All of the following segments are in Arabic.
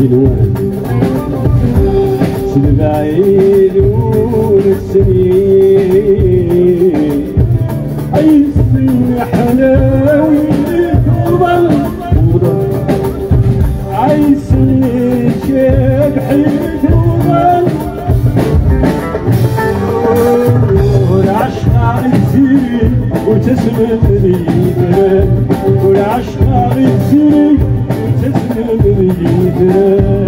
جنوان سبعين والسنين أي سن حلاوي وضل وضل عايز الشيب حيث وضل والعشق عزيزي وتسلم لي والعشق عزيزي Sesini bir yiğidine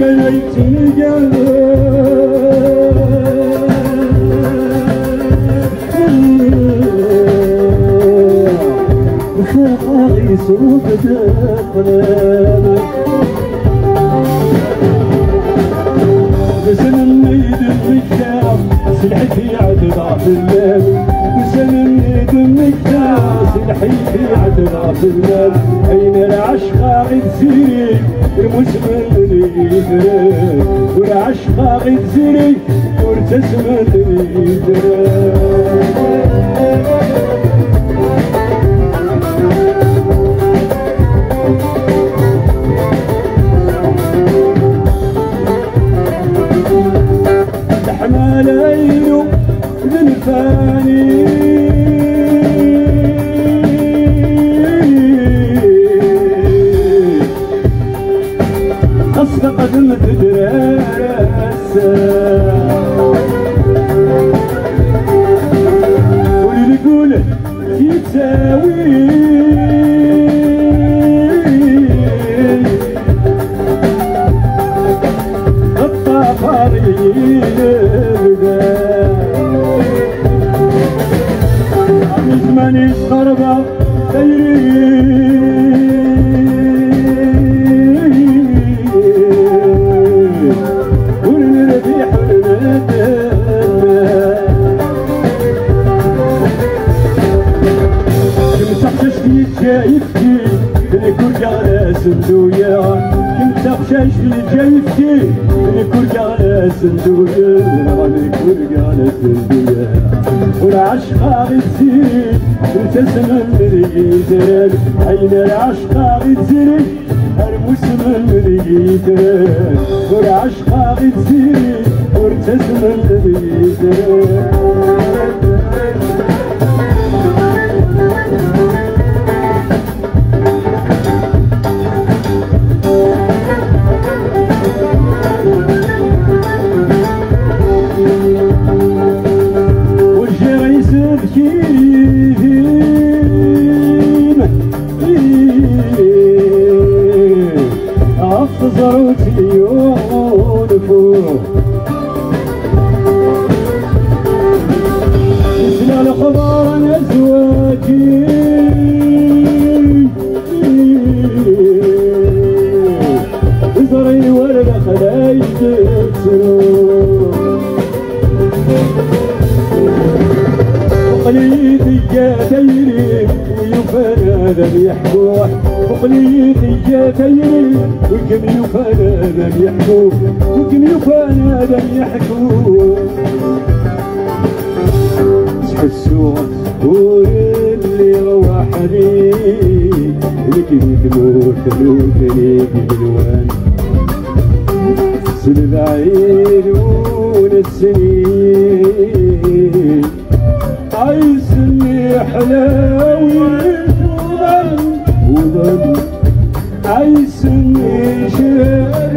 المركة وخايس وبدخلك بسن النيد المكتاب سلحتي عدنا في الليل بسن النيد سلحتي عدنا في الليل أين العشقة غتزيري المسلم اللي يدري والعشقة غتزيري ورتسم اللي يدري الحمال عينه خصك قدم تدرسه واللي يقول يتساوي الطفارين زمان الضربة في جايفتي لكل على سندويا لكل على سندويا والعشقة عين العشقة بتزيد المسلم المريدان والعشقة بتزيد وتسمى المريدان والجري أفزر تليون فوق مثل الخضار أزواجي زري ورد خلايج تسرور ويفنى لم يحكوح وقليتي يا ديري وكم لم يحكوح وكم لم يحكوح تحسوا واللي روحني لكن تموت لوكني بالوان البعيدون السنين